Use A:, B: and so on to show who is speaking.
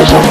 A: Gracias.